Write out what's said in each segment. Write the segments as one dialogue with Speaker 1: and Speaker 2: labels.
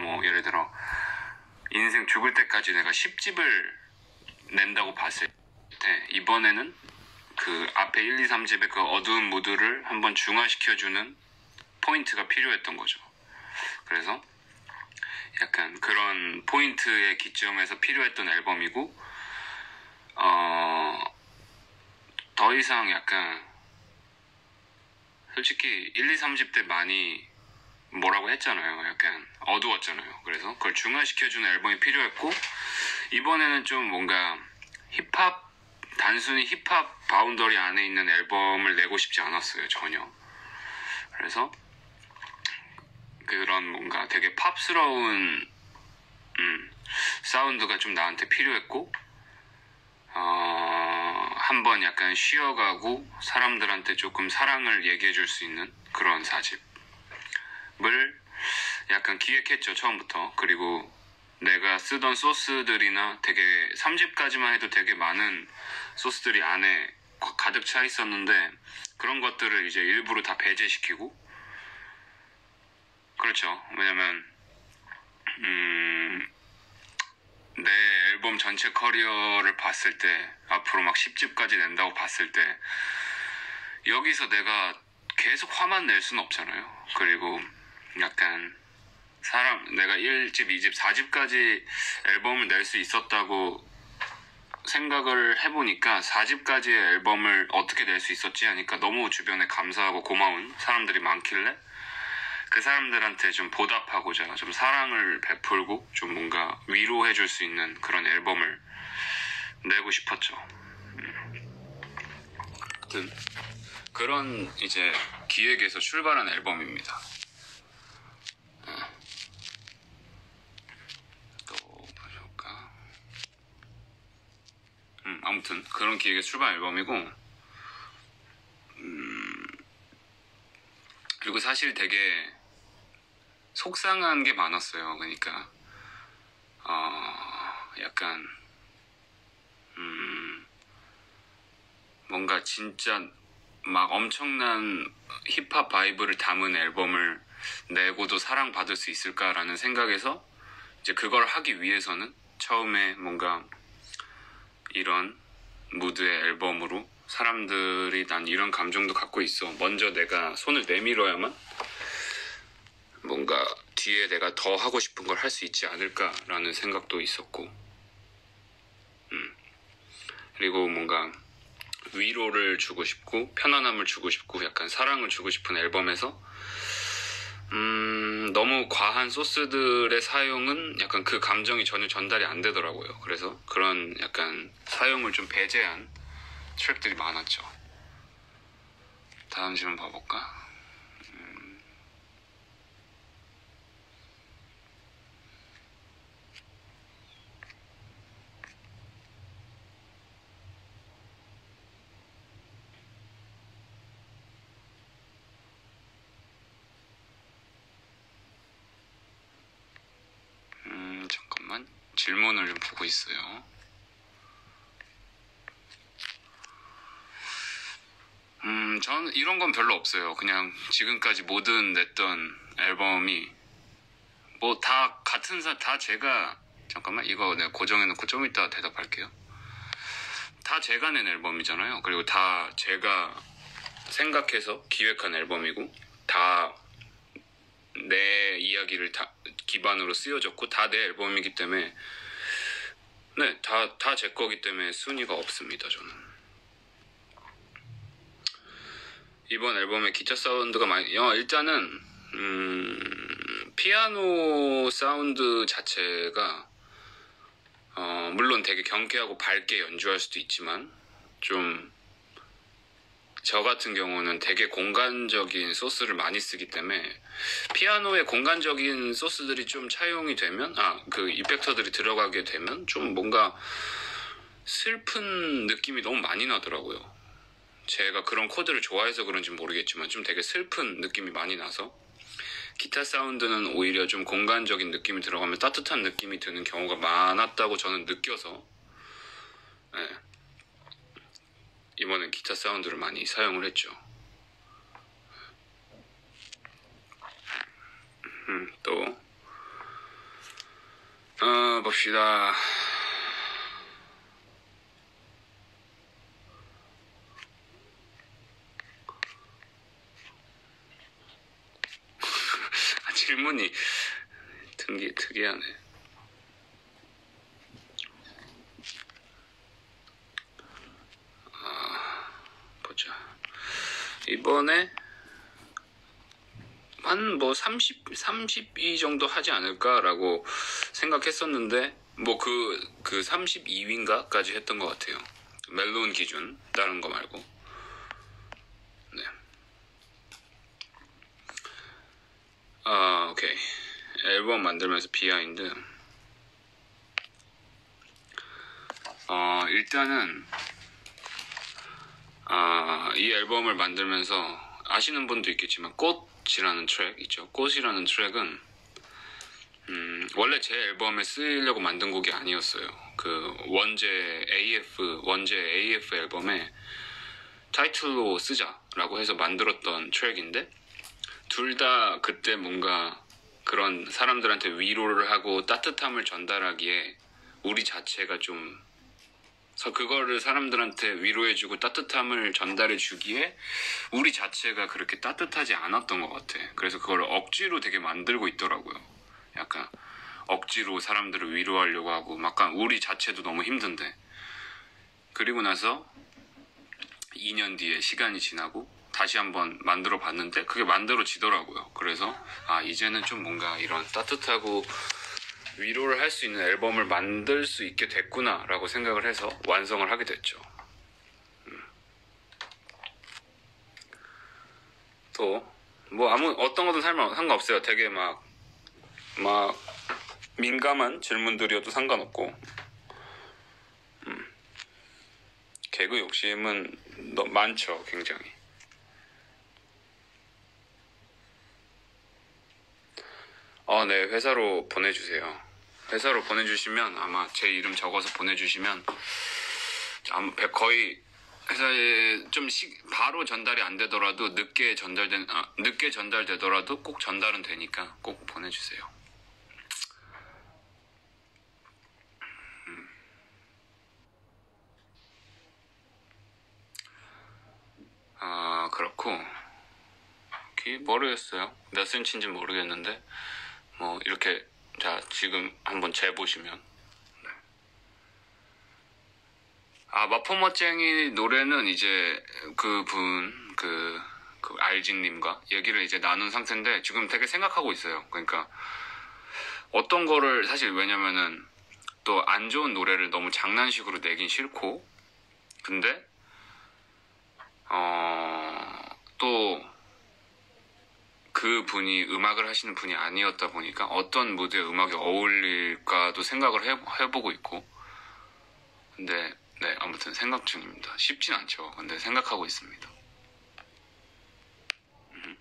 Speaker 1: 뭐 예를 들어 인생 죽을 때까지 내가 10집을 낸다고 봤을 때 이번에는 그 앞에 1, 2, 3집의 그 어두운 무드를 한번 중화시켜주는 포인트가 필요했던 거죠. 그래서 약간 그런 포인트의 기점에서 필요했던 앨범이고 어, 더 이상 약간 솔직히 1, 2, 3집 때 많이 뭐라고 했잖아요. 약간 어두웠잖아요. 그래서 그걸 중화시켜주는 앨범이 필요했고 이번에는 좀 뭔가 힙합 단순히 힙합 boundary 안에 있는 앨범을 내고 싶지 않았어요. 전혀. 그래서 그런 뭔가 되게 팝스러운 음, 사운드가 좀 나한테 필요했고 어, 한번 약간 쉬어가고 사람들한테 조금 사랑을 얘기해 줄 수 있는 그런 사집 을 약간 기획했죠 처음부터. 그리고 내가 쓰던 소스들이나 되게 3집까지만 해도 되게 많은 소스들이 안에 가- 가득 차 있었는데 그런 것들을 이제 일부러 다 배제시키고. 그렇죠. 왜냐면 음, 내 앨범 전체 커리어를 봤을 때 앞으로 막 10집까지 낸다고 봤을 때 여기서 내가 계속 화만 낼 수는 없잖아요. 그리고 약간 사람 내가 1집, 2집, 4집까지 앨범을 낼 수 있었다고 생각을 해보니까 4집까지의 앨범을 어떻게 낼 수 있었지 하니까 너무 주변에 감사하고 고마운 사람들이 많길래 그 사람들한테 좀 보답하고자 좀 사랑을 베풀고 좀 뭔가 위로해 줄 수 있는 그런 앨범을 내고 싶었죠. 음. 아무튼 그런 이제 기획에서 출발한 앨범입니다. 네. 또 보실까? 음, 아무튼 그런 기획에서 출발한 앨범이고 음, 그리고 사실 되게 속상한 게 많았어요. 그러니까 어, 약간 음, 뭔가 진짜 막 엄청난 힙합 바이브를 담은 앨범을 내고도 사랑받을 수 있을까라는 생각에서 이제 그걸 하기 위해서는 처음에 뭔가 이런 무드의 앨범으로 사람들이 난 이런 감정도 갖고 있어. 먼저 내가 손을 내밀어야만 뭔가 뒤에 내가 더 하고 싶은 걸 할 수 있지 않을까라는 생각도 있었고, 음. 그리고 뭔가 위로를 주고 싶고, 편안함을 주고 싶고, 약간 사랑을 주고 싶은 앨범에서, 음, 너무 과한 소스들의 사용은 약간 그 감정이 전혀 전달이 안 되더라고요. 그래서 그런 약간 사용을 좀 배제한 트랙들이 많았죠. 다음 질문 봐볼까? 음, 잠깐만. 질문을 좀 보고 있어요. 음, 저는 이런 건 별로 없어요. 그냥 지금까지 모든 냈던 앨범이 뭐 다 같은 사, 다 제가 잠깐만 이거 내가 고정해놓고 좀 이따 대답할게요. 다 제가 낸 앨범이잖아요. 그리고 다 제가 생각해서 기획한 앨범이고 다 내 이야기를 다 기반으로 쓰여졌고 다 내 앨범이기 때문에 네, 다 다 제 거기 때문에 순위가 없습니다, 저는. 이번 앨범의 기타 사운드가 많이 어, 일단은 음, 피아노 사운드 자체가 어, 물론 되게 경쾌하고 밝게 연주할 수도 있지만 좀 저 같은 경우는 되게 공간적인 소스를 많이 쓰기 때문에 피아노에 공간적인 소스들이 좀 차용이 되면 아 그 이펙터들이 들어가게 되면 좀 뭔가 슬픈 느낌이 너무 많이 나더라고요. 제가 그런 코드를 좋아해서 그런지 모르겠지만 좀 되게 슬픈 느낌이 많이 나서 기타 사운드는 오히려 좀 공간적인 느낌이 들어가면 따뜻한 느낌이 드는 경우가 많았다고 저는 느껴서 네. 이번엔 기타 사운드를 많이 사용을 했죠. 음, 또 봅시다. 아, 질문이 특이, 특이하네. 아, 보자. 이번에 한 뭐 30, 32 정도 하지 않을까라고 생각했었는데 뭐 그 그 32위인가까지 했던 것 같아요. 멜론 기준 다른 거 말고. 네. 아 오케이 앨범 만들면서 behind. 어 일단은 아, 이 앨범을 만들면서 아시는 분도 있겠지만 꽃이라는 트랙 있죠. 꽃이라는 트랙은 음, 원래 제 앨범에 쓰려고 만든 곡이 아니었어요. 그 원제 AF 원제 AF 앨범에 타이틀로 쓰자라고 해서 만들었던 트랙인데 둘 다 그때 뭔가 그런 사람들한테 위로를 하고 따뜻함을 전달하기에 우리 자체가 좀 그래서 그거를 사람들한테 위로해주고 따뜻함을 전달해주기에 우리 자체가 그렇게 따뜻하지 않았던 것 같아. 그래서 그걸 억지로 되게 만들고 있더라고요. 약간 억지로 사람들을 위로하려고 하고, 약간 우리 자체도 너무 힘든데. 그리고 나서 2년 뒤에 시간이 지나고 다시 한번 만들어 봤는데 그게 만들어지더라고요. 그래서 아 이제는 좀 뭔가 이런 따뜻하고 위로를 할 수 있는 앨범을 만들 수 있게 됐구나라고 생각을 해서 완성을 하게 됐죠. 음. 또, 뭐, 아무, 어떤 살면 상관없어요. 되게 막, 막, 민감한 질문들이어도 상관없고, 음. 개그 욕심은 너- 많죠, 굉장히. 어, 네, 회사로 보내주세요. 회사로 보내주시면 아마 제 이름 적어서 보내주시면 아마 배- 거의 회사에 좀 시- 바로 전달이 안 되더라도 늦게 전달된 아, 늦게 전달되더라도 꼭 전달은 되니까 꼭 보내주세요. 음. 아 그렇고 기 모르겠어요. 몇 센치인지 모르겠는데 뭐 이렇게 자 지금 한번 재보시면 네. 아 마포머쟁이 노래는 이제 그 분 그, 그 알직님과 얘기를 이제 나눈 상태인데 지금 되게 생각하고 있어요. 그러니까 어떤 거를 사실 왜냐면은 또 안 좋은 노래를 너무 장난식으로 내긴 싫고 근데 어 또 그 분이 음악을 하시는 분이 아니었다 보니까 어떤 무드에 음악이 어울릴까도 생각을 해, 해보고 있고. 근데 네 아무튼 생각 중입니다. 쉽진 않죠. 근데 생각하고 있습니다. 음.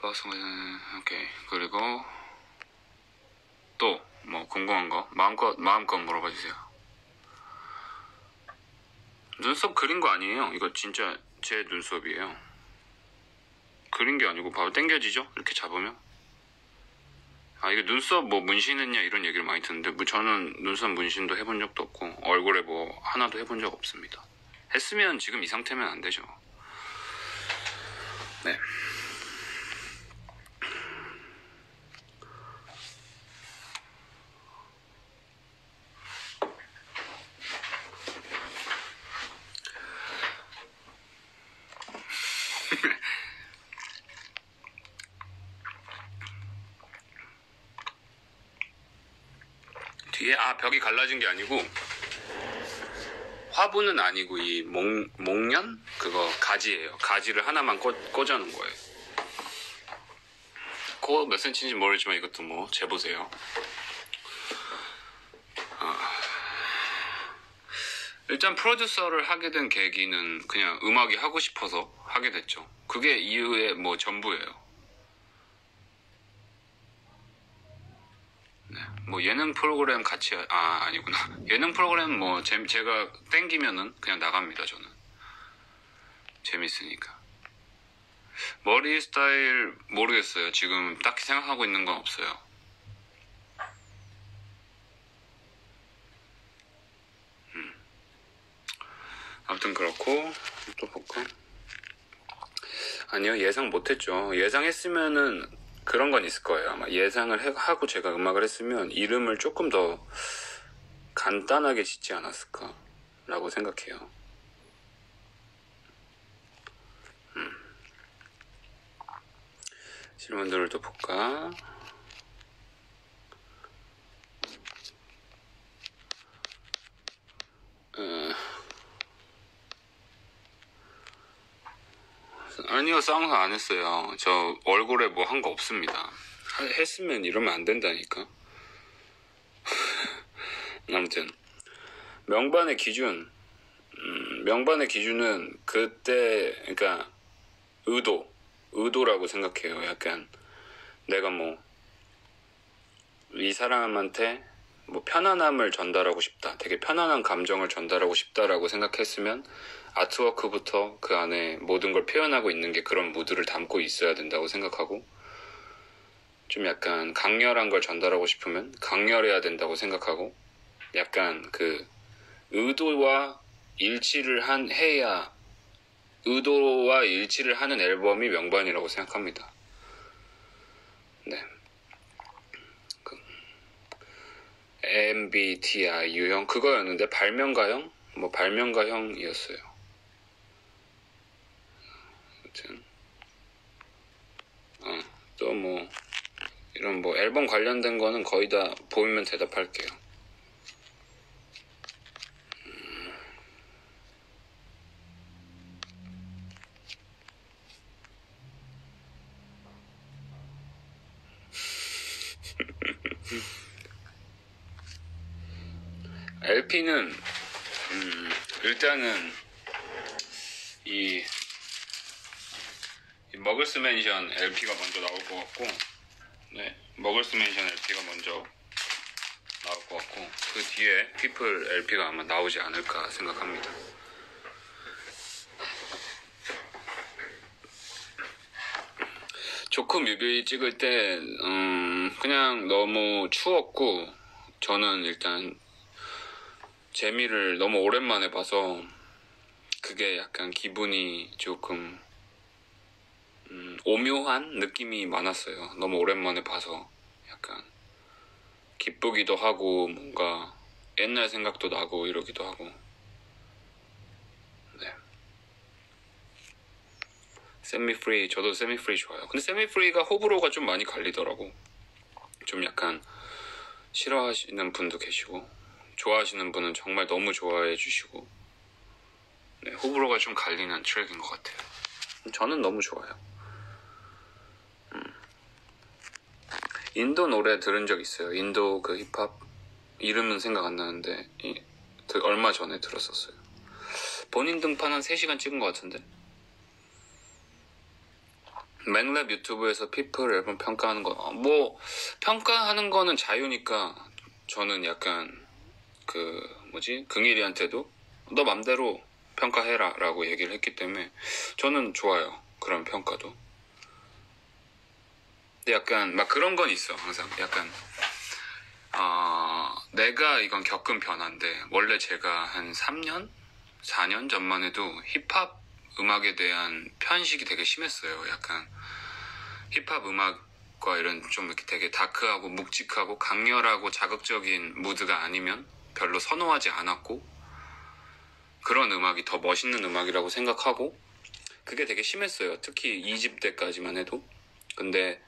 Speaker 1: 좋았어 오케이. 그리고 또 뭐 궁금한 거? 마음껏 마음껏 물어봐 주세요. 눈썹 그린 거 아니에요? 이거 진짜 제 눈썹이에요 그린 게 아니고 바로 당겨지죠? 이렇게 잡으면. 아, 이게 눈썹 뭐 문신했냐 이런 얘기를 많이 듣는데 뭐 저는 눈썹 문신도 해본 적도 없고 얼굴에 뭐 하나도 해본 적 없습니다. 했으면 지금 이 상태면 안 되죠. 네. 뒤에 아 벽이 갈라진 게 아니고 화분은 아니고 이 목, 목련 그거 가지예요. 가지를 하나만 꽂, 꽂아놓은 거예요. 코몇 센치인지 모르지만 이것도 뭐 재보세요. 아, 일단 프로듀서를 하게 된 계기는 그냥 음악이 하고 싶어서 하게 됐죠. 그게 이후에 뭐 전부예요. 뭐 예능 프로그램 같이 아 아니구나. 예능 프로그램 뭐 제, 제가 땡기면은 그냥 나갑니다 저는. 재밌으니까. 머리 스타일 모르겠어요. 지금 딱히 생각하고 있는 건 없어요. 음. 아무튼 그렇고 또 볼까? 아니요 예상 못했죠. 예상했으면은 그런 건 있을 거예요. 아마 예상을 해- 하고 제가 음악을 했으면 이름을 조금 더 간단하게 짓지 않았을까라고 생각해요. 음. 질문들을 또 볼까? 어, 아니요, 싸움안 했어요. 저 얼굴에 뭐 한 거 없습니다. 하- 했으면 이러면 안 된다니까. 아무튼 명반의 기준, 음, 명반의 기준은 그때 그러니까 의도, 의도라고 생각해요. 약간 내가 뭐 이 사람한테 뭐 편안함을 전달하고 싶다. 되게 편안한 감정을 전달하고 싶다라고 생각했으면 아트워크부터 그 안에 모든 걸 표현하고 있는 게 그런 무드를 담고 있어야 된다고 생각하고 좀 약간 강렬한 걸 전달하고 싶으면 강렬해야 된다고 생각하고 약간 그 의도와 일치를 한 해야 의도와 일치를 하는 앨범이 명반이라고 생각합니다. 네. 그 MBTI 유형 그거였는데 발명가형 뭐 발명가형이었어요. 아무튼 어, 또뭐 이런 뭐 앨범 관련된 거는 거의 다 보이면 대답할게요. LP는 음, 일단은 이, 이 Muggles' Mansion LP가 먼저 나올 것 같고 네 Muggles' Mansion LP가 먼저 나올 것 같고 그 뒤에 People LP가 아마 나오지 않을까 생각합니다. 조크 뮤비 찍을 때 음, 그냥 너무 추웠고 저는 일단 재미를 너무 오랜만에 봐서 그게 약간 기분이 조금 음, 오묘한 느낌이 많았어요. 너무 오랜만에 봐서 약간 기쁘기도 하고 뭔가 옛날 생각도 나고 이러기도 하고 네. Set Me Free 저도 Set Me Free 좋아요. 근데 Set Me Free가 호불호가 좀 많이 갈리더라고. 좀 약간 싫어하시는 분도 계시고 좋아하시는 분은 정말 너무 좋아해 주시고 네, 호불호가 좀 갈리는 트랙인 것 같아요. 저는 너무 좋아요. 음. 인도 노래 들은 적 있어요. 인도 그 힙합 이름은 생각 안 나는데 이, 그 얼마 전에 들었었어요. 본인 등판 한 3시간 찍은 것 같은데 맨랩 유튜브에서 피플 앨범 평가하는 거 뭐 평가하는 거는 자유니까 저는 약간 그 뭐지? 긍일이한테도 너 맘대로 평가해라 라고 얘기를 했기 때문에 저는 좋아요. 그런 평가도. 근데 약간 막 그런 건 있어 항상. 약간 어, 내가 이건 겪은 변화인데 원래 제가 한 3년 4년 전만 해도 힙합 음악에 대한 편식이 되게 심했어요. 약간 힙합 음악과 이런 좀 이렇게 되게 다크하고 묵직하고 강렬하고 자극적인 무드가 아니면 별로 선호하지 않았고 그런 음악이 더 멋있는 음악이라고 생각하고 그게 되게 심했어요. 특히 2집 때까지만 해도. 근데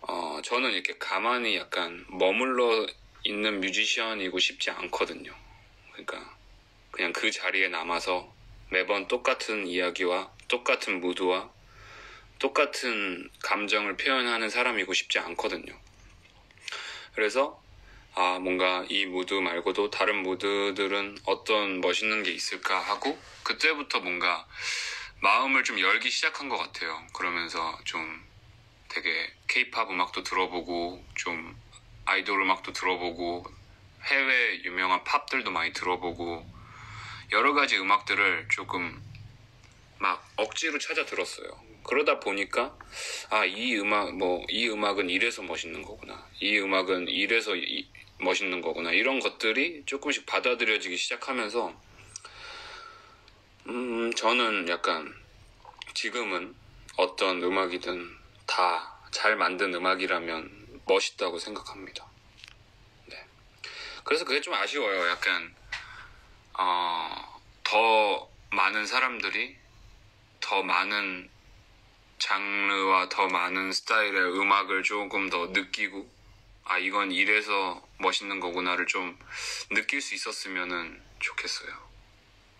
Speaker 1: 어, 저는 이렇게 가만히 약간 머물러 있는 뮤지션이고 싶지 않거든요. 그러니까 그냥 그 자리에 남아서 매번 똑같은 이야기와 똑같은 무드와 똑같은 감정을 표현하는 사람이고 싶지 않거든요. 그래서 아 뭔가 이 무드 말고도 다른 무드들은 어떤 멋있는 게 있을까 하고 그때부터 뭔가 마음을 좀 열기 시작한 것 같아요. 그러면서 좀 되게 케이팝 음악도 들어보고 좀 아이돌 음악도 들어보고 해외 유명한 팝들도 많이 들어보고 여러 가지 음악들을 조금 막 억지로 찾아 들었어요. 그러다 보니까 아 이 음악 뭐 이 음악은 이래서 멋있는 거구나. 이 음악은 이래서 이- 멋있는 거구나. 이런 것들이 조금씩 받아들여지기 시작하면서 음, 저는 약간 지금은 어떤 음악이든 다 잘 만든 음악이라면 멋있다고 생각합니다. 네. 그래서 그게 좀 아쉬워요. 약간 어, 더 많은 사람들이 더 많은 장르와 더 많은 스타일의 음악을 조금 더 느끼고 아 이건 이래서 멋있는 거구나를 좀 느낄 수 있었으면 좋겠어요.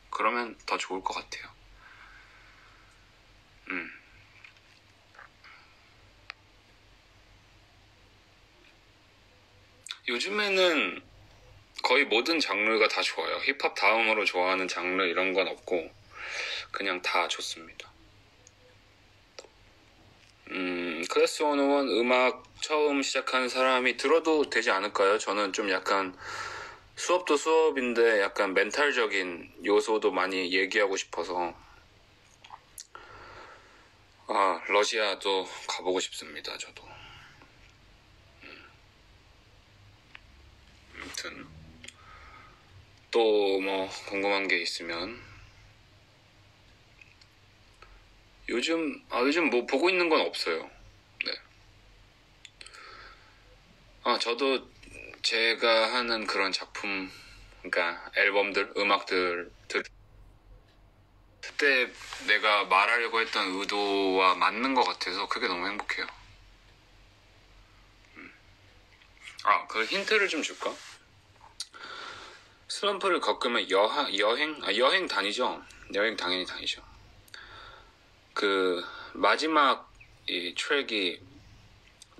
Speaker 1: 그러면 더 좋을 것 같아요. 음. 요즘에는 거의 모든 장르가 다 좋아요. 힙합 다음으로 좋아하는 장르 이런 건 없고 그냥 다 좋습니다. 음, 클래스 101 음악 처음 시작한 사람이 들어도 되지 않을까요? 저는 좀 약간 수업도 수업인데 약간 멘탈적인 요소도 많이 얘기하고 싶어서 아, 러시아도 가보고 싶습니다, 저도. 음. 아무튼 또 뭐 궁금한 게 있으면 요즘 아 요즘 뭐 보고 있는 건 없어요. 네. 아 저도 제가 하는 그런 작품 그러니까 앨범들 음악들 들 그때 내가 말하려고 했던 의도와 맞는 것 같아서 그게 너무 행복해요. 음. 아, 그 힌트를 좀 줄까? 슬럼프를 겪으면 여하, 여행, 아, 여행 다니죠? 여행 당연히 다니죠. 그, 마지막 이 트랙이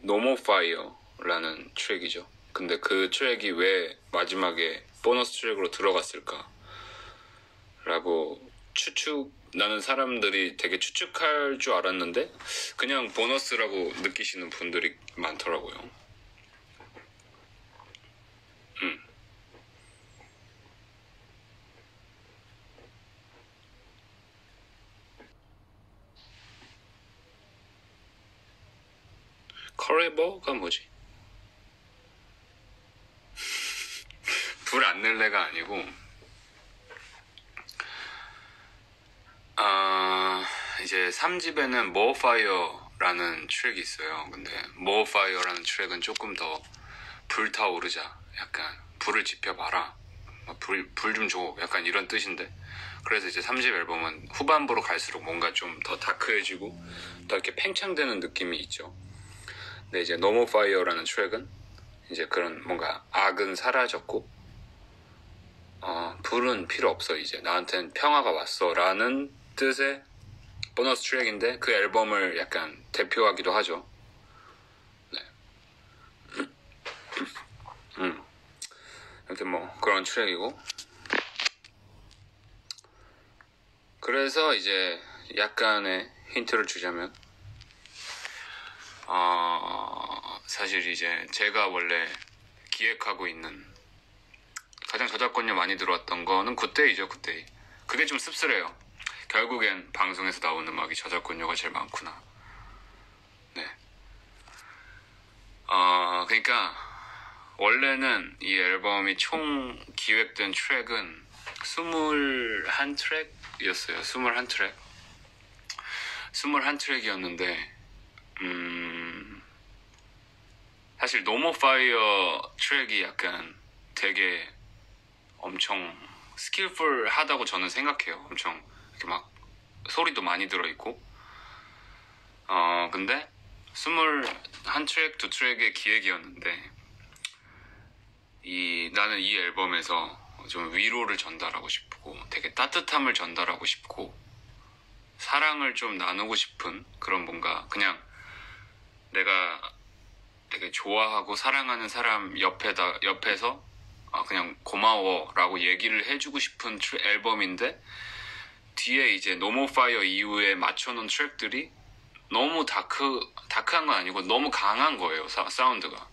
Speaker 1: No More Fire 라는 트랙이죠. 근데 그 트랙이 왜 마지막에 보너스 트랙으로 들어갔을까? 라고 추측, 나는 사람들이 되게 추측할 줄 알았는데, 그냥 보너스라고 느끼시는 분들이 많더라고요. 음. 커레버가 뭐지? 불안 낼래가 아니고 아 이제 3집에는 More Fire라는 트랙이 있어요. 근데 More Fire라는 트랙은 조금 더 불타오르자 약간 불을 지펴봐라 불좀 줘 약간 이런 뜻인데 그래서 이제 3집 앨범은 후반부로 갈수록 뭔가 좀 더 다크해지고 더 이렇게 팽창되는 느낌이 있죠. 근데 이제 No More Fire라는 트랙은 이제 그런 뭔가 악은 사라졌고 어, 불은 필요 없어 이제 나한텐 평화가 왔어 라는 뜻의 보너스 트랙인데 그 앨범을 약간 대표하기도 하죠 네. 음. 아무튼 뭐 그런 트랙이고 그래서 이제 약간의 힌트를 주자면 어, 사실 이제 제가 원래 기획하고 있는 가장 저작권료 많이 들어왔던 거는 그때이죠 그때 그게 좀 씁쓸해요. 결국엔 방송에서 나오는 음악이 저작권료가 제일 많구나. 네. 어, 그러니까 원래는 이 앨범이 총 기획된 트랙은 21 트랙이었어요. 21 트랙. 21 트랙이었는데 음 사실 No More Fire 트랙이 약간 되게 엄청 skillful하다고 저는 생각해요. 엄청 이렇게 막 소리도 많이 들어있고. 어, 근데 스물 한 트랙, 두 트랙의 기획이었는데, 이, 나는 이 앨범에서 좀 위로를 전달하고 싶고, 되게 따뜻함을 전달하고 싶고, 사랑을 좀 나누고 싶은 그런 뭔가, 그냥 내가 되게 좋아하고 사랑하는 사람 옆에다, 옆에서 아, 그냥 고마워라고 얘기를 해주고 싶은 앨범인데 뒤에 이제 No More Fire 이후에 맞춰놓은 트랙들이 너무 dark 다크한 건 아니고 너무 강한 거예요 사, 사운드가.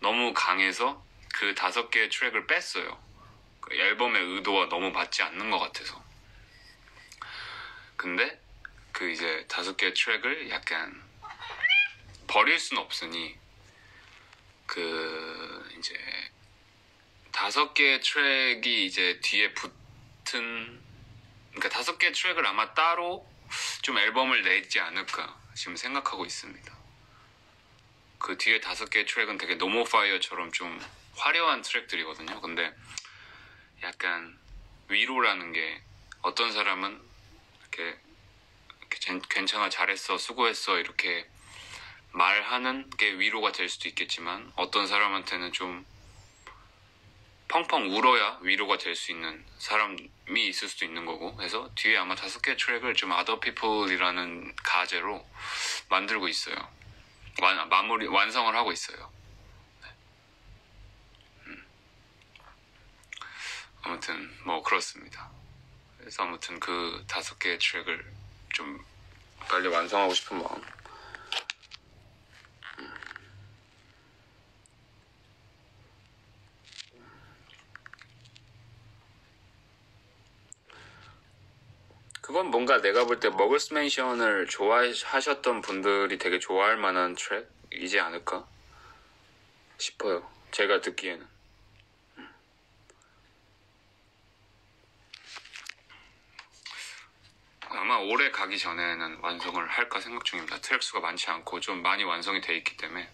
Speaker 1: 너무 강해서 그 다섯 개의 트랙을 뺐어요. 그 앨범의 의도와 너무 맞지 않는 것 같아서. 근데 그 이제 다섯 개의 트랙을 약간 버릴 순 없으니 그 이제 다섯 개의 트랙이 이제 뒤에 붙은 그러니까 다섯 개 트랙을 아마 따로 좀 앨범을 내지 않을까 지금 생각하고 있습니다. 그 뒤에 다섯 개의 트랙은 되게 노모 파이어처럼 좀 화려한 트랙들이거든요. 근데 약간 위로라는 게 어떤 사람은 이렇게, 이렇게 젠- 괜찮아 잘했어 수고했어 이렇게 말하는 게 위로가 될 수도 있겠지만 어떤 사람한테는 좀 펑펑 울어야 위로가 될 수 있는 사람이 있을 수도 있는 거고. 그래서 뒤에 아마 다섯 개 트랙을 좀 Other People이라는 가제로 만들고 있어요. 완, 마무리 완성을 하고 있어요. 네. 음. 아무튼 뭐 그렇습니다. 그래서 아무튼 그 다섯 개의 트랙을 좀 빨리 완성하고 싶은 마음 그건 뭔가 내가 볼 때 머글스 맨션을 좋아하셨던 분들이 되게 좋아할 만한 트랙이지 않을까 싶어요. 제가 듣기에는. 음. 아마 올해 가기 전에는 완성을 할까 생각 중입니다. 트랙 수가 많지 않고 좀 많이 완성이 돼 있기 때문에.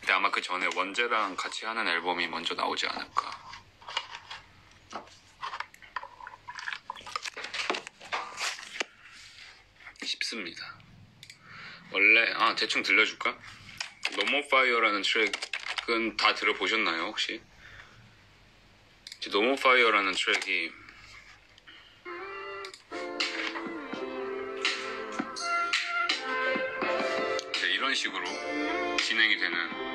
Speaker 1: 근데 아마 그 전에 원제랑 같이 하는 앨범이 먼저 나오지 않을까. 싶습니다. 원래 아 대충 들려줄까? No More Fire라는 트랙은 다 들어보셨나요 혹시? No More Fire라는 트랙이 이제 이런 식으로 진행이 되는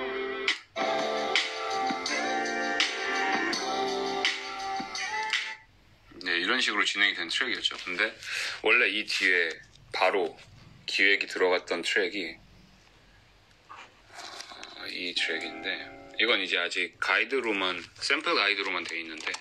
Speaker 1: 네, 이런 식으로 진행이 된 트랙이었죠. 근데 원래 이 뒤에 바로 기획이 들어갔던 트랙이 어, 이 트랙인데 이건 이제 아직 가이드로만 샘플 가이드로만 돼 있는데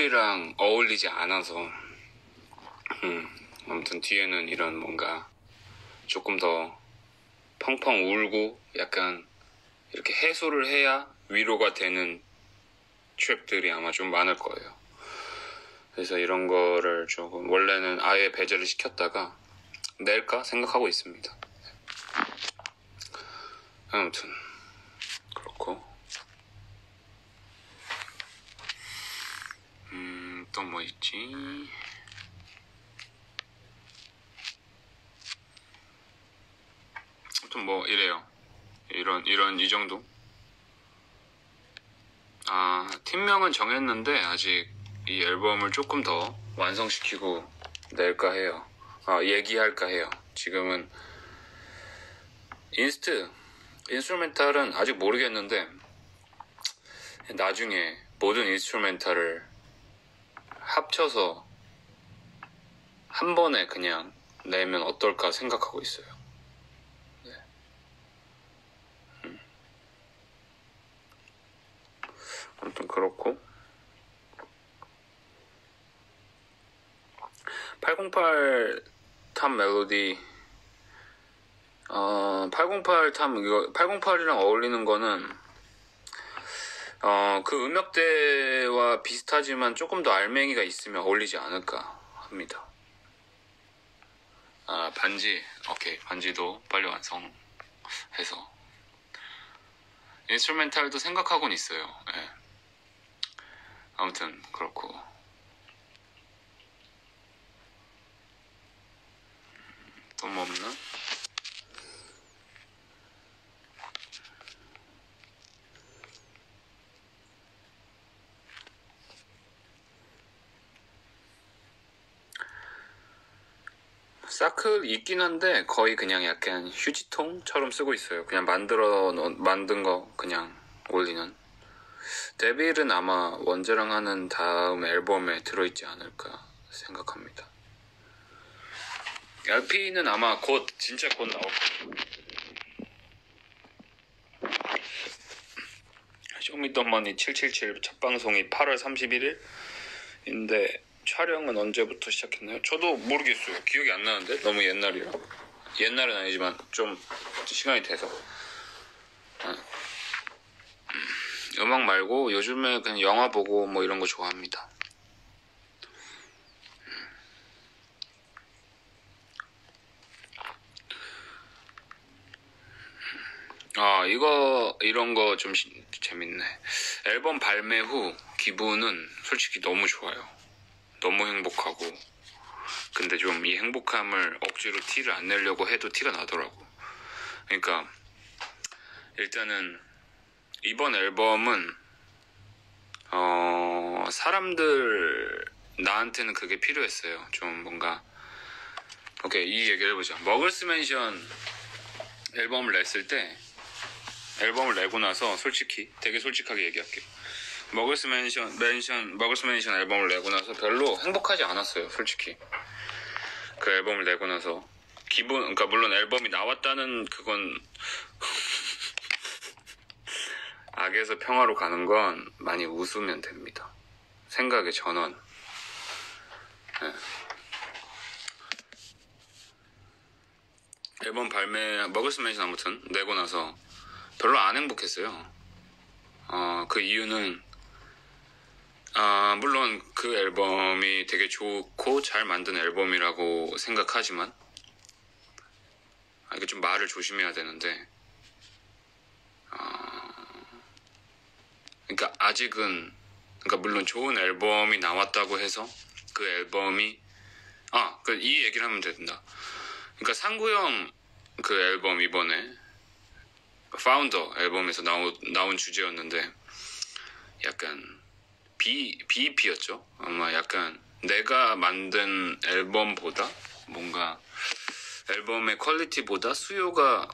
Speaker 1: 좀 피플이랑 어울리지 않아서 음, 아무튼 뒤에는 이런 뭔가 조금 더 펑펑 울고 약간 이렇게 해소를 해야 위로가 되는 트랙들이 아마 좀 많을 거예요. 그래서 이런 거를 조금 원래는 아예 배제를 시켰다가 낼까 생각하고 있습니다. 아무튼 그렇고 음, 또 뭐 있지? 아무튼 뭐 이래요. 이런 이런 이 정도. 아 팀명은 정했는데 아직 이 앨범을 조금 더 완성시키고 낼까 해요. 아 얘기할까 해요. 지금은 inst instrumental은 아직 모르겠는데 나중에 모든 instrumental을 합쳐서 한 번에 그냥 내면 어떨까 생각하고 있어요. 네. 음. 아무튼 그렇고 808 tom 멜로디 어, 808 tom, 이거, 808이랑 어울리는 거는, 어, 그 음역대와 비슷하지만 조금 더 알맹이가 있으면 어울리지 않을까 합니다. 아, 반지. 오케이. 반지도 빨리 완성해서. instrumental도 생각하고는 있어요. 예. 아무튼, 그렇고. 또 뭐 없나? 사클 있긴 한데 거의 그냥 약간 휴지통처럼 쓰고 있어요. 그냥 만들어 놓은- 만든 거 그냥 올리는. 데빌은 아마 원제랑 하는 다음 앨범에 들어있지 않을까 생각합니다. LP는 아마 곧 진짜 곧 나올 거예요. 쇼미더머니 777 첫 방송이 8월 31일인데 촬영은 언제부터 시작했나요? 저도 모르겠어요. 기억이 안 나는데 너무 옛날이라. 옛날은 아니지만 좀 시간이 돼서. 아. 음, 음악 말고 요즘에 그냥 영화 보고 뭐 이런 거 좋아합니다. 아 이거 이런 거 좀 재밌네. 앨범 발매 후 기분은 솔직히 너무 좋아요. 너무 행복하고. 근데 좀 이 행복함을 억지로 티를 안 내려고 해도 티가 나더라고. 그러니까 일단은 이번 앨범은 어 사람들 나한테는 그게 필요했어요. 좀 뭔가 오케이 이 얘기를 해보자. Muggles' Mansion 앨범을 냈을 때 앨범을 내고 나서 솔직히 되게 솔직하게 얘기할게요. Muggles' Mansion Mansion Muggles' Mansion 앨범을 내고 나서 별로 행복하지 않았어요. 솔직히 그 앨범을 내고 나서 기분 그러니까 물론 앨범이 나왔다는 그건 악에서 평화로 가는 건 많이 웃으면 됩니다. 생각의 전원. 네. 앨범 발매 머글스 맨션 아무튼 내고 나서 별로 안 행복했어요. 어, 그 이유는 아, 물론 그 앨범이 되게 좋고 잘 만든 앨범이라고 생각하지만 아, 이게 좀 말을 조심해야 되는데 아, 그러니까 아직은 그러니까 물론 좋은 앨범이 나왔다고 해서 그 앨범이 아, 그 이 얘기를 하면 된다. 그러니까 상구형 그 앨범 이번에 파운더 앨범에서 나오, 나온 주제였는데 약간 B, BEP였죠. 아마 약간 내가 만든 앨범보다 뭔가 앨범의 퀄리티보다 수요가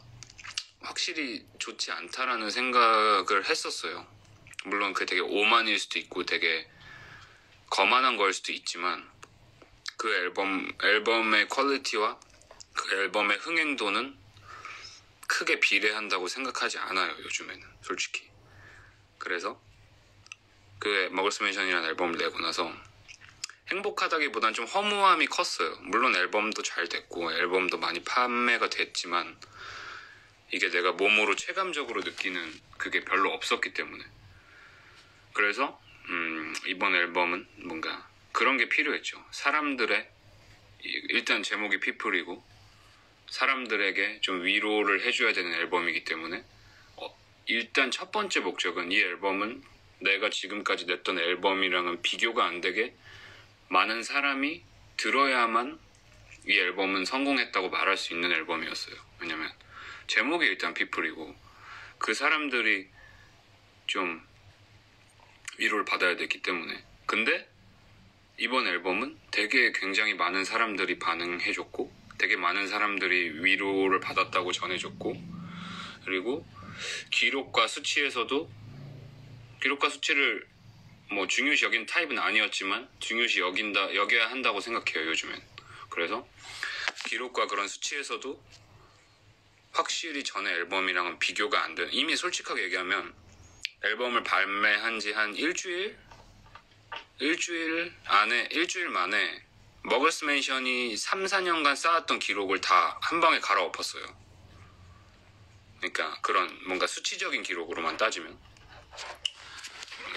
Speaker 1: 확실히 좋지 않다라는 생각을 했었어요. 물론 그게 되게 오만일 수도 있고 되게 거만한 걸 수도 있지만 그 앨범 앨범의 퀄리티와 그 앨범의 흥행도는 크게 비례한다고 생각하지 않아요 요즘에는 솔직히 그래서 그 머글스 맨션이라는 앨범을 내고 나서 행복하다기보단 좀 허무함이 컸어요. 물론 앨범도 잘 됐고 앨범도 많이 판매가 됐지만 이게 내가 몸으로 체감적으로 느끼는 그게 별로 없었기 때문에. 그래서 음, 이번 앨범은 뭔가 그런 게 필요했죠. 사람들의 이- 일단 제목이 피플이고 사람들에게 좀 위로를 해줘야 되는 앨범이기 때문에 어, 일단 첫 번째 목적은 이 앨범은 내가 지금까지 냈던 앨범이랑은 비교가 안 되게 많은 사람이 들어야만 이 앨범은 성공했다고 말할 수 있는 앨범이었어요. 왜냐면 제목이 일단 피플이고 그 사람들이 좀 위로를 받아야 되기 때문에 근데 이번 앨범은 되게 굉장히 많은 사람들이 반응해줬고 되게 많은 사람들이 위로를 받았다고 전해줬고 그리고 기록과 수치에서도 기록과 수치를 뭐 중요시 여긴 타입은 아니었지만 중요시 여긴다 여겨야 한다고 생각해요 요즘엔. 그래서 기록과 그런 수치에서도 확실히 전에 앨범이랑은 비교가 안 되는 이미 솔직하게 얘기하면 앨범을 발매한 지 한 일주일? 일주일 안에 일주일 만에 머글스 맨션이 3, 4년간 쌓았던 기록을 다 한 방에 갈아엎었어요. 그러니까 그런 뭔가 수치적인 기록으로만 따지면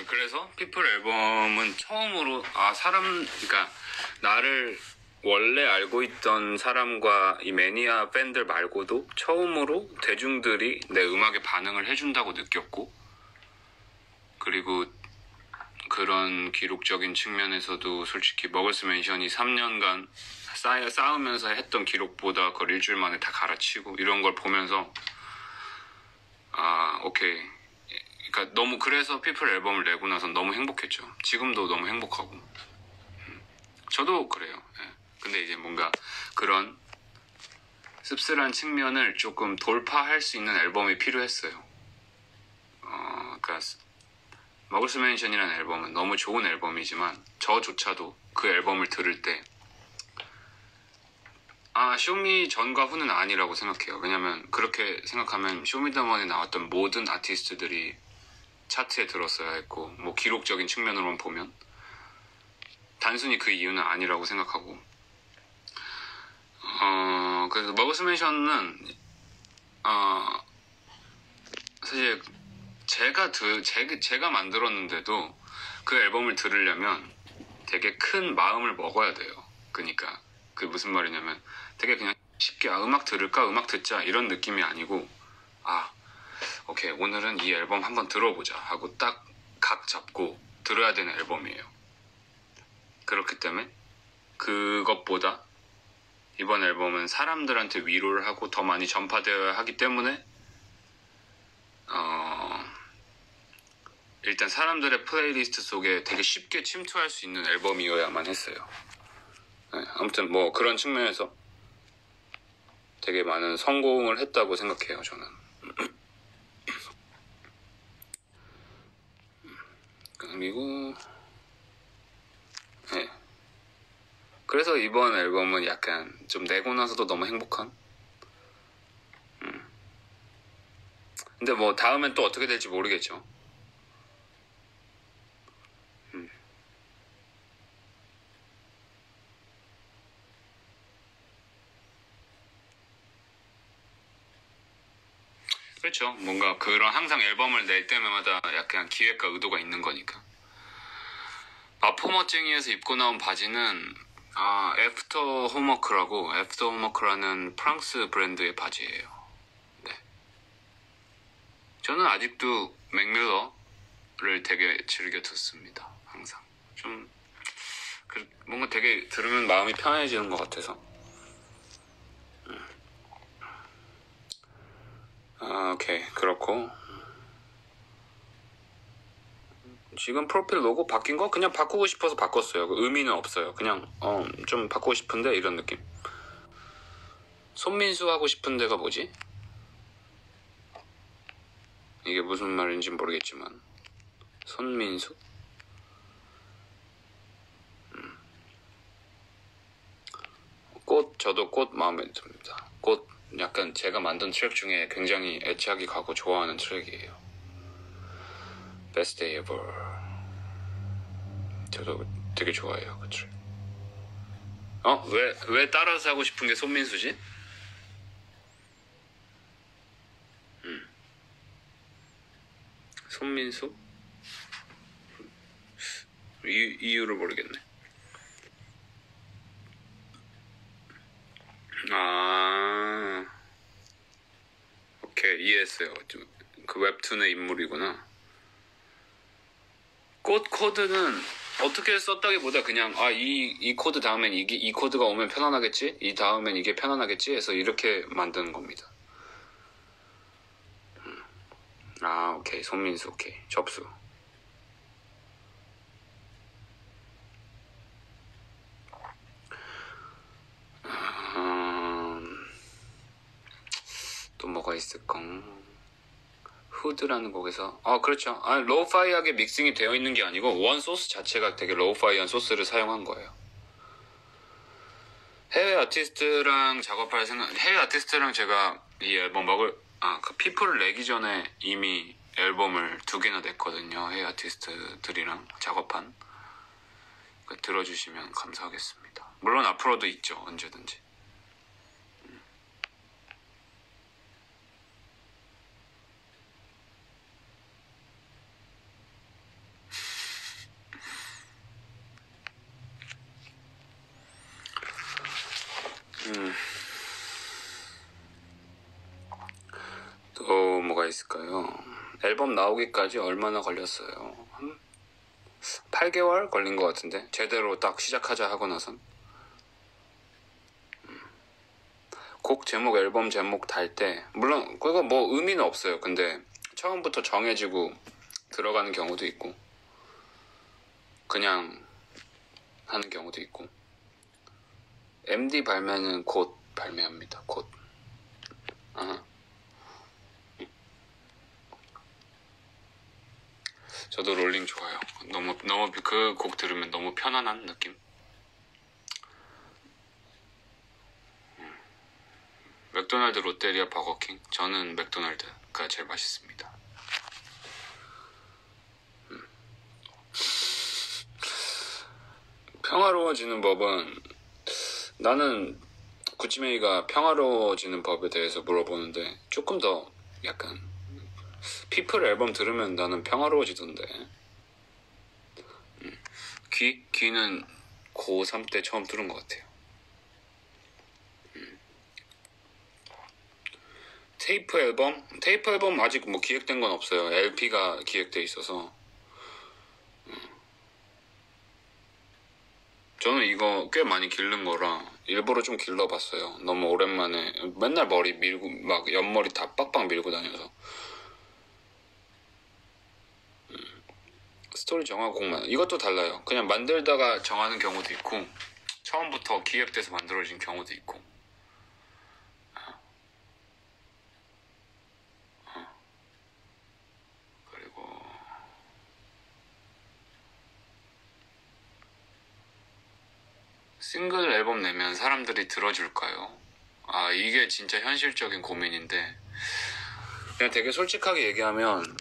Speaker 1: 그래서 피플 앨범은 처음으로 아 사람 그러니까 나를 원래 알고 있던 사람과 이 매니아 팬들 말고도 처음으로 대중들이 내 음악에 반응을 해준다고 느꼈고 그리고 그런 기록적인 측면에서도 솔직히 머글스 맨션이 3년간 쌓여, 쌓으면서 했던 기록보다 그걸 일주일 만에 다 갈아치고 이런 걸 보면서 아 오케이 그러니까 너무 그래서 피플 앨범을 내고 나서 너무 행복했죠 지금도 너무 행복하고 음. 저도 그래요 예. 근데 이제 뭔가 그런 씁쓸한 측면을 조금 돌파할 수 있는 앨범이 필요했어요. 어, 그러니까 Muggles' Mansion이라는 앨범은 너무 좋은 앨범이지만 저조차도 그 앨범을 들을 때 아, Show Me 전과 후는 아니라고 생각해요. 왜냐면 그렇게 생각하면 Show Me The Money 나왔던 모든 아티스트들이 차트에 들었어야 했고 뭐 기록적인 측면으로만 보면 단순히 그 이유는 아니라고 생각하고. 어 그래서 Muggles' Mansion은 어 사실 제가 드, 제, 제가 만들었는데도 그 앨범을 들으려면 되게 큰 마음을 먹어야 돼요. 그러니까 그 무슨 말이냐면 되게 그냥 쉽게 아, 음악 들을까? 음악 듣자. 이런 느낌이 아니고 아 오케이 오늘은 이 앨범 한번 들어보자 하고 딱 각 잡고 들어야 되는 앨범이에요. 그렇기 때문에 그것보다 이번 앨범은 사람들한테 위로를 하고 더 많이 전파되어야 하기 때문에 어, 일단 사람들의 플레이리스트 속에 되게 쉽게 침투할 수 있는 앨범이어야만 했어요. 네, 아무튼 뭐 그런 측면에서 되게 많은 성공을 했다고 생각해요, 저는. 그리고 네. 그래서 이번 앨범은 약간 좀 내고 나서도 너무 행복한. 음. 근데 뭐 다음엔 또 어떻게 될지 모르겠죠. 음. 그렇죠. 뭔가 그런 항상 앨범을 낼 때마다 약간 기획과 의도가 있는 거니까. 마포머쟁이에서 입고 나온 바지는 아 Afterhomework라고 Afterhomework라는 프랑스 브랜드의 바지예요. 네. 저는 아직도 Mac Miller를 되게 즐겨 듣습니다. 항상 좀 그, 뭔가 되게 들으면 마음이 편해지는 것 같아서. 아, 오케이 그렇고 지금 프로필 로고 바뀐 거 그냥 바꾸고 싶어서 바꿨어요. 그 의미는 없어요. 그냥 어, 좀 바꾸고 싶은데 이런 느낌. 손민수 하고 싶은 데가 뭐지? 이게 무슨 말인지 모르겠지만 손민수? 음. 꽃 저도 꽃 마음에 듭니다. 꽃 약간 제가 만든 트랙 중에 굉장히 애착이 가고 좋아하는 트랙이에요. Best Day Ever. 저도 되게 좋아해요, 그 트랙. 어? 왜, 왜 따라서 하고 싶은 게 손민수지? 음. 손민수? 이, 이유를 모르겠네. 아, 이, 이해했어요. 좀, 그 웹툰의 인물이구나. 꽃 코드는 어떻게 썼다기보다 그냥 아 이 이 코드 다음엔 이게 이 코드가 오면 편안하겠지 이 다음엔 이게 편안하겠지 해서 이렇게 만드는 겁니다. 음. 아 오케이 손민수 오케이 접수. 음, 또 뭐가 있을까? Hood라는 곡에서? 아 그렇죠. 아 lo-fi하게 믹싱이 되어 있는 게 아니고 원 소스 자체가 되게 lo-fi한 소스를 사용한 거예요. 해외 아티스트랑 작업할 생각 해외 아티스트랑 제가 이 앨범 먹을 아그 PEOPLE을 내기 전에 이미 앨범을 두 개나 냈거든요. 해외 아티스트들이랑 작업한. 그 들어주시면 감사하겠습니다. 물론 앞으로도 있죠 언제든지 또 뭐가 있을까요? 앨범 나오기까지 얼마나 걸렸어요? 한 8개월 걸린 것 같은데? 제대로 딱 시작하자 하고 나선? 음. 곡 제목 앨범 제목 달 때 물론 그거 뭐 의미는 없어요. 근데 처음부터 정해지고 들어가는 경우도 있고 그냥 하는 경우도 있고. MD 발매는 곧 발매합니다. 곧. 아 저도 롤링 좋아요. 너무 너무 그 곡 들으면 너무 편안한 느낌. 음. 맥도날드, 롯데리아, 버거킹. 저는 맥도날드가 제일 맛있습니다. 음. 평화로워지는 법은 나는 구찌메이가 평화로워지는 법에 대해서 물어보는데 조금 더 약간 PEOPLE 앨범 들으면 나는 평화로워지던데 음. 귀? 귀는 고3 때 처음 들은 것 같아요 음. 테이프 앨범? 테이프 앨범 아직 뭐 기획된 건 없어요 LP가 기획돼 있어서 저는 이거 꽤 많이 기른 거라 일부러 좀 길러봤어요. 너무 오랜만에 맨날 머리 밀고 막 옆머리 다 빡빡 밀고 다녀서 스토리 정하곡만 이것도 달라요. 그냥 만들다가 정하는 경우도 있고 처음부터 기획돼서 만들어진 경우도 있고 어. 어. 그리고 싱글 앨범 내면 사람들이 들어줄까요? 아, 이게 진짜 현실적인 고민인데. 그냥 되게 솔직하게 얘기하면,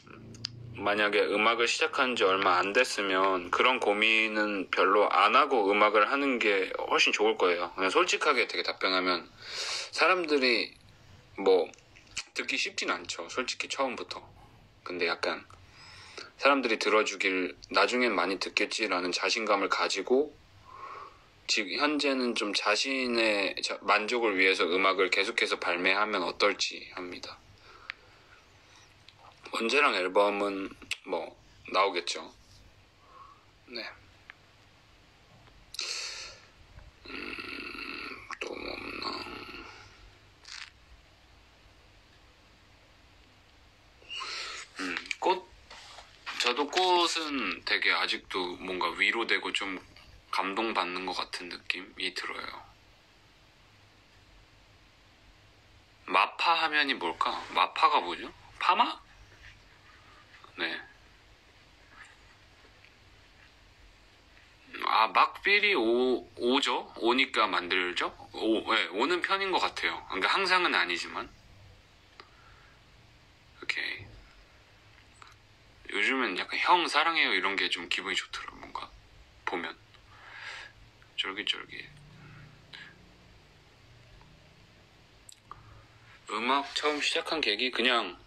Speaker 1: 만약에 음악을 시작한 지 얼마 안 됐으면 그런 고민은 별로 안 하고 음악을 하는 게 훨씬 좋을 거예요. 그냥 솔직하게 되게 답변하면, 사람들이 뭐, 듣기 쉽진 않죠. 솔직히 처음부터. 근데 약간, 사람들이 들어주길 나중엔 많이 듣겠지라는 자신감을 가지고 지금 현재는 좀 자신의 자- 만족을 위해서 음악을 계속해서 발매하면 어떨지 합니다. 언제랑 앨범은 뭐 나오겠죠. 네. 음, 또뭐 없나. 음, 꽃 저도 꽃은 되게 아직도 뭔가 위로되고 좀 감동받는 것 같은 느낌이 들어요. 마파 하면이 뭘까? 마파가 뭐죠? 파마? 네. 아, 막빌이 오, 오죠? 오니까 만들죠? 오, 네, 오는 편인 것 같아요. 그러니까 항상은 아니지만. 오케이. 요즘은 약간 형 사랑해요 이런 게 좀 기분이 좋더라고, 뭔가. 보면. 쫄깃쫄깃. 음악 처음 시작한 계기 그냥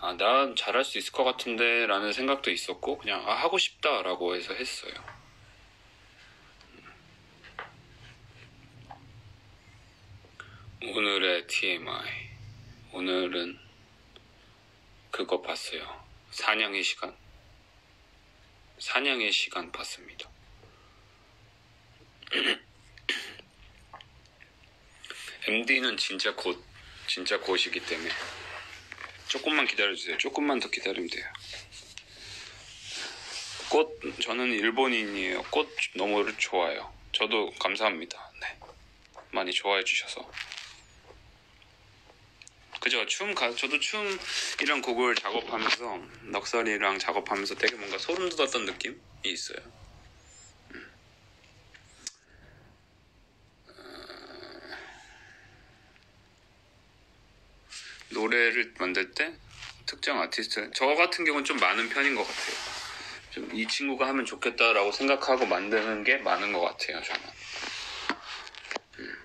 Speaker 1: 아, 나 잘할 수 있을 것 같은데 라는 생각도 있었고 그냥 아, 하고 싶다 라고 해서 했어요. 오늘의 TMI. 오늘은 그거 봤어요. 사냥의 시간. 사냥의 시간 봤습니다. MD는 진짜 곧, 진짜 곧이기 때문에 조금만 기다려주세요. 조금만 더 기다리면 돼요. 꽃, 저는 일본인이에요. 꽃 너무 좋아요. 저도 감사합니다. 네. 많이 좋아해 주셔서. 그죠? 춤, 가, 저도 춤 이런 곡을 작업하면서, 넉살이랑 작업하면서 되게 뭔가 소름 돋았던 느낌이 있어요. 노래를 만들 때 특정 아티스트 저 같은 경우는 좀 많은 편인 것 같아요. 좀 이 친구가 하면 좋겠다라고 생각하고 만드는 게 많은 것 같아요. 저는. 음.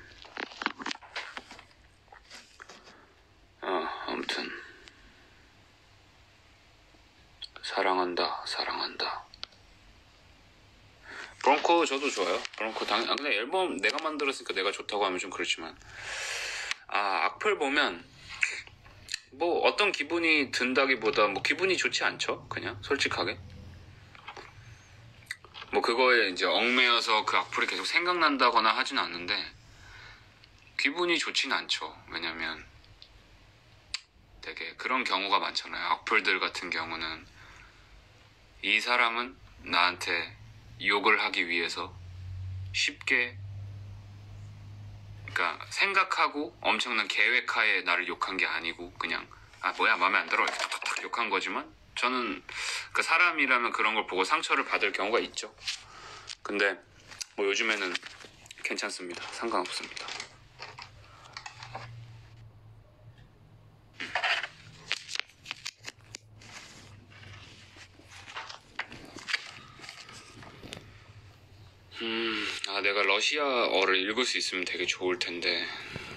Speaker 1: 아 아무튼 사랑한다 사랑한다. 브론코 저도 좋아요. 브론코 당 아, 근데 앨범 내가 만들었으니까 내가 좋다고 하면 좀 그렇지만 아 악플 보면 뭐 어떤 기분이 든다기보다 뭐 기분이 좋지 않죠? 그냥? 솔직하게? 뭐 그거에 이제 얽매여서 그 악플이 계속 생각난다거나 하진 않는데 기분이 좋진 않죠. 왜냐면 되게 그런 경우가 많잖아요. 악플들 같은 경우는 이 사람은 나한테 욕을 하기 위해서 쉽게 그러니까 생각하고 엄청난 계획하에 나를 욕한 게 아니고 그냥 아 뭐야 마음에 안 들어 이렇게 탁탁탁 욕한 거지만 저는 그 사람이라면 그런 걸 보고 상처를 받을 경우가 있죠. 근데 뭐 요즘에는 괜찮습니다. 상관없습니다. 음, 아, 내가 러시아어를 읽을 수 있으면 되게 좋을 텐데,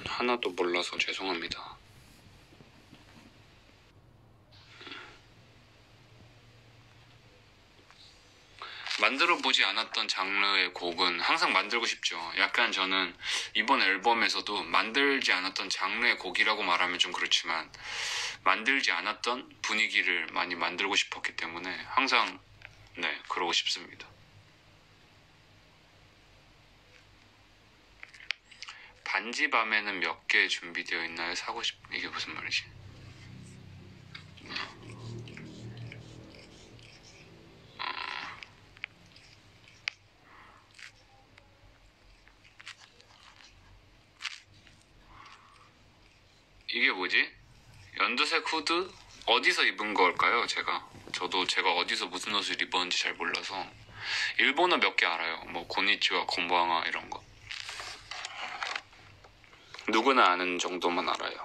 Speaker 1: 하나도 몰라서 죄송합니다. 만들어 보지 않았던 장르의 곡은 항상 만들고 싶죠. 약간 저는 이번 앨범에서도 만들지 않았던 장르의 곡이라고 말하면 좀 그렇지만, 만들지 않았던 분위기를 많이 만들고 싶었기 때문에 항상, 네, 그러고 싶습니다. 반지 밤에는 몇 개 준비되어 있나요? 사고 싶 이게 무슨 말이지? 어. 이게 뭐지? 연두색 후드 어디서 입은 걸까요? 제가 저도 제가 어디서 무슨 옷을 입었는지 잘 몰라서 일본어 몇 개 알아요. 뭐 고니치와 곤방아 이런 거. 누구나 아는 정도만 알아요.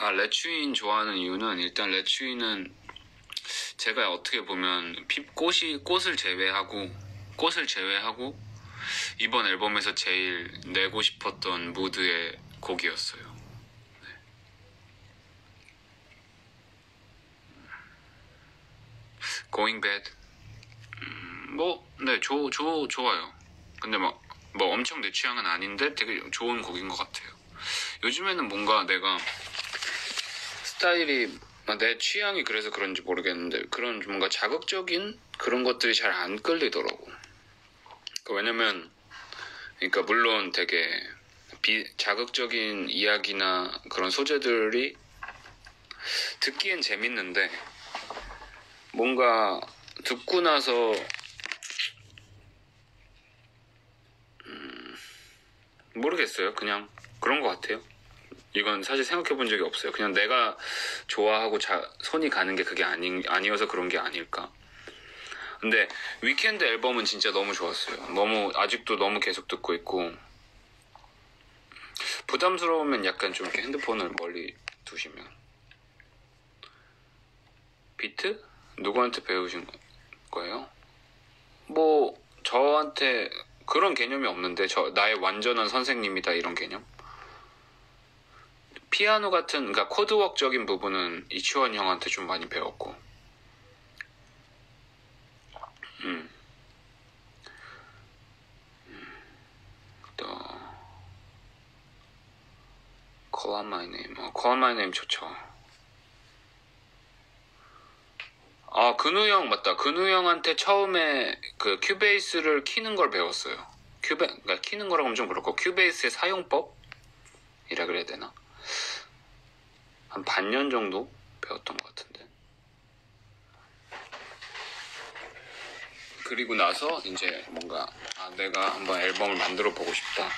Speaker 1: 아, 레추인 좋아하는 이유는 일단 레추인은 제가 어떻게 보면 피, 꽃이 꽃을 제외하고 꽃을 제외하고 이번 앨범에서 제일 내고 싶었던 무드의 곡이었어요. 네. Going Bad 음, 뭐, 네, 조, 조, 좋아요. 근데 막, 뭐 엄청 내 취향은 아닌데 되게 좋은 곡인 것 같아요. 요즘에는 뭔가 내가 스타일이 아, 내 취향이 그래서 그런지 모르겠는데 그런 뭔가 자극적인 그런 것들이 잘 안 끌리더라고. 그 왜냐면 그러니까 물론 되게 비, 자극적인 이야기나 그런 소재들이 듣기엔 재밌는데 뭔가 듣고 나서 모르겠어요. 그냥 그런 것 같아요. 이건 사실 생각해 본 적이 없어요. 그냥 내가 좋아하고 자, 손이 가는 게 그게 아니, 아니어서 그런 게 아닐까. 근데 위켄드 앨범은 진짜 너무 좋았어요. 너무 아직도 너무 계속 듣고 있고 부담스러우면 약간 좀 이렇게 핸드폰을 멀리 두시면 비트 누구한테 배우신 거예요? 뭐 저한테 그런 개념이 없는데 저 나의 완전한 선생님이다 이런 개념. 피아노 같은 그러니까 코드웍적인 부분은 이치원 형한테 좀 많이 배웠고. 음. 음. 또 Call on. 어, my name 좋죠. 아, 근우 형, 맞다. 근우 형한테 처음에 그 큐베이스를 키는 걸 배웠어요. 큐베, 그러니까 키는 거라고 하면 좀 그렇고, 큐베이스의 사용법? 이라 그래야 되나? 한 반년 정도 배웠던 것 같은데. 그리고 나서 이제 뭔가, 아, 내가 한번 앨범을 만들어 보고 싶다.